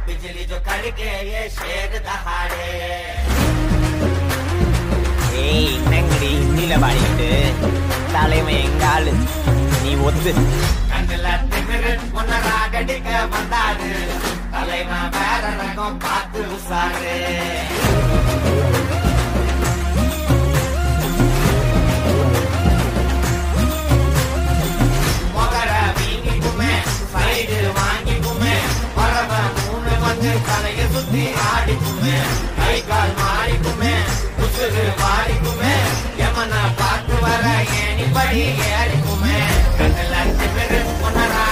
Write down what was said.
आज कुलारे बिजली जो कड़के ये शेर दहाड़े ஏய் என்னங்கடி ஹிந்தியில பாடிக்கிட்டு தலைமை எங்க ஆளு நீ ஒத்து கண்ணுல திமிரு முன்னராகடிக்க வந்தாரு தலைவன் வேற ரகம் பார்த்து உசாரு புரிஞ்சு தலைய சுத்தி ஆடிக்குமே கை கால் மாறிக்குமே புசுகு மாறிக்குமே எமன பார்த்து வர ஏனி படி ஏறிக்குமே கண்ணில் அஞ்சு பேரு உன்னராக